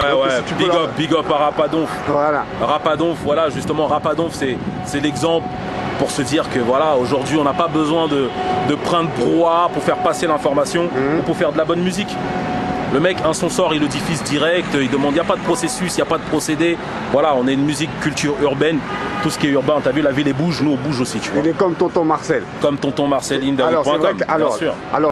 Ouais, ouais, big up, big up à Rapadonf. Voilà. Rapadonf, voilà, justement, Rapadonf, c'est, l'exemple pour se dire que voilà, aujourd'hui, on n'a pas besoin de, de prendre brouhaha pour faire passer l'information mhm. ou pour faire de la bonne musique. Le mec, un son sort, il le diffuse direct, il demande, il n'y a pas de processus, il n'y a pas de procédé. Voilà, on est une musique culture urbaine, tout ce qui est urbain. T'as vu, la ville, elle bouge, nous, on bouge aussi, tu vois. Il est comme tonton Marcel. Comme tonton Marcel, Alors, c'est vrai que, alors, bien sûr. alors,